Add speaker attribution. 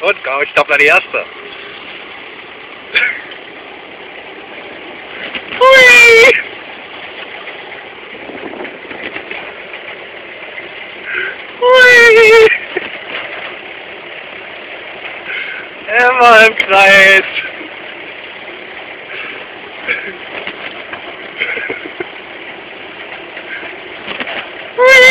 Speaker 1: Und komm, ich glaube, die erste. Hui! Hui! Immer im Kreis. Hui!